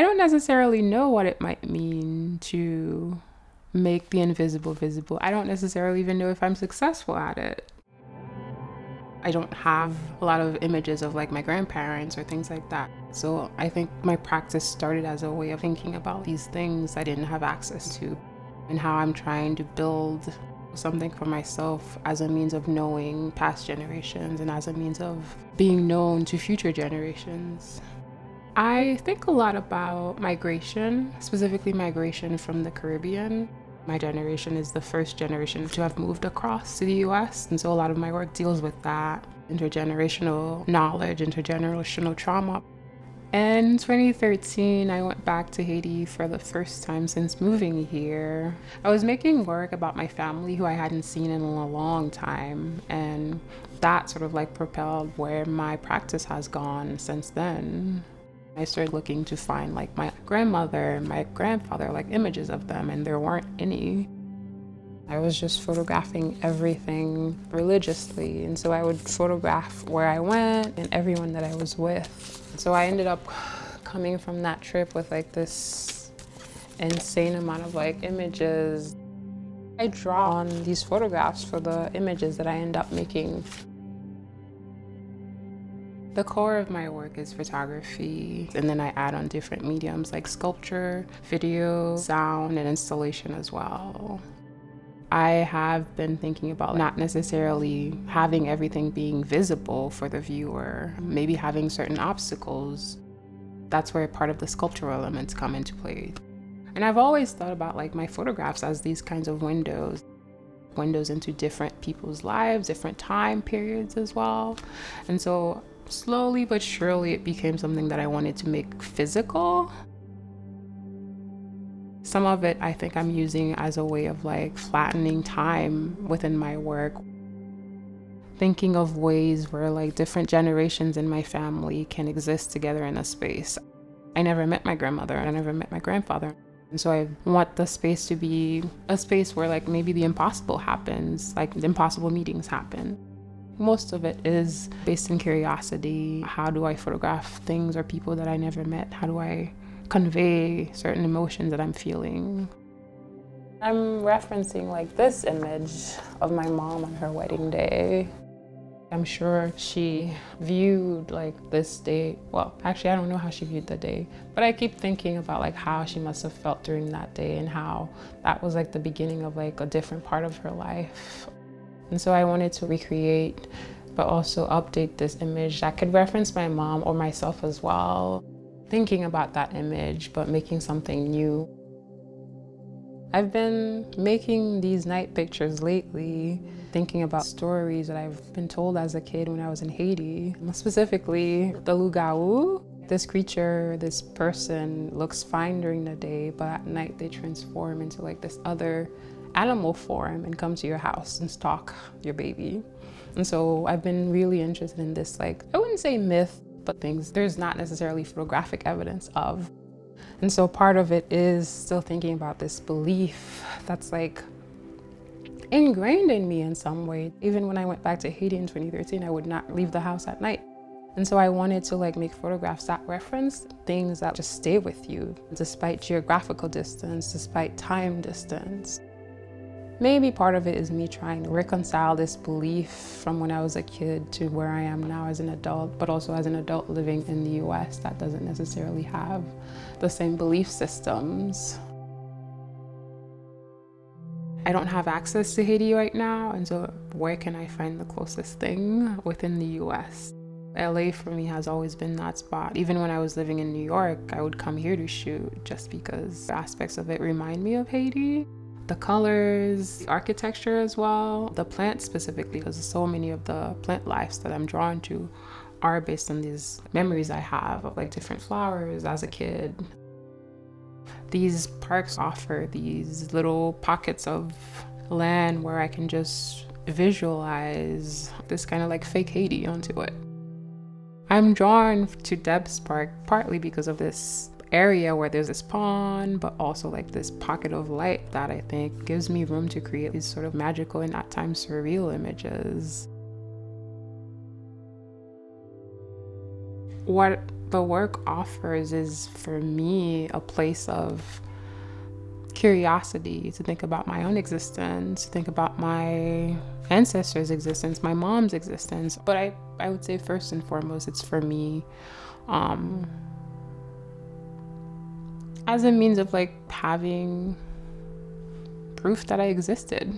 I don't necessarily know what it might mean to make the invisible visible. I don't necessarily even know if I'm successful at it. I don't have a lot of images of like my grandparents or things like that. So I think my practice started as a way of thinking about these things I didn't have access to and how I'm trying to build something for myself as a means of knowing past generations and as a means of being known to future generations. I think a lot about migration, specifically migration from the Caribbean. My generation is the first generation to have moved across to the US, and so a lot of my work deals with that intergenerational knowledge, intergenerational trauma. In 2013, I went back to Haiti for the first time since moving here. I was making work about my family who I hadn't seen in a long time, and that sort of like propelled where my practice has gone since then. I started looking to find like my grandmother and my grandfather, like images of them, and there weren't any. I was just photographing everything religiously, and so I would photograph where I went and everyone that I was with. So I ended up coming from that trip with like this insane amount of like images. I draw on these photographs for the images that I end up making the core of my work is photography, and then I add on different mediums like sculpture, video, sound, and installation as well. I have been thinking about not necessarily having everything being visible for the viewer, maybe having certain obstacles. That's where part of the sculptural elements come into play. And I've always thought about like my photographs as these kinds of windows windows into different people's lives, different time periods as well. And so slowly but surely it became something that I wanted to make physical. Some of it I think I'm using as a way of like flattening time within my work. Thinking of ways where like different generations in my family can exist together in a space. I never met my grandmother, I never met my grandfather. And so I want the space to be a space where like maybe the impossible happens, like the impossible meetings happen. Most of it is based in curiosity. How do I photograph things or people that I never met? How do I convey certain emotions that I'm feeling? I'm referencing like this image of my mom on her wedding day. I'm sure she viewed like this day. Well, actually, I don't know how she viewed the day, but I keep thinking about like how she must have felt during that day and how that was like the beginning of like a different part of her life. And so I wanted to recreate, but also update this image that could reference my mom or myself as well. Thinking about that image, but making something new. I've been making these night pictures lately, thinking about stories that I've been told as a kid when I was in Haiti, specifically the Lugau. This creature, this person looks fine during the day, but at night they transform into like this other animal form and come to your house and stalk your baby. And so I've been really interested in this, like, I wouldn't say myth, but things there's not necessarily photographic evidence of. And so part of it is still thinking about this belief that's like ingrained in me in some way. Even when I went back to Haiti in 2013, I would not leave the house at night. And so I wanted to like make photographs that reference things that just stay with you despite geographical distance, despite time distance. Maybe part of it is me trying to reconcile this belief from when I was a kid to where I am now as an adult, but also as an adult living in the US that doesn't necessarily have the same belief systems. I don't have access to Haiti right now, and so where can I find the closest thing within the US? LA for me has always been that spot. Even when I was living in New York, I would come here to shoot just because aspects of it remind me of Haiti the colors, architecture as well, the plants specifically, because so many of the plant lives that I'm drawn to are based on these memories I have of like different flowers as a kid. These parks offer these little pockets of land where I can just visualize this kind of like fake Haiti onto it. I'm drawn to Debs Park partly because of this area where there's this pond, but also like this pocket of light that I think gives me room to create these sort of magical and at times surreal images. What the work offers is for me a place of curiosity to think about my own existence, to think about my ancestors' existence, my mom's existence. But I, I would say first and foremost, it's for me. Um, as a means of like having proof that I existed.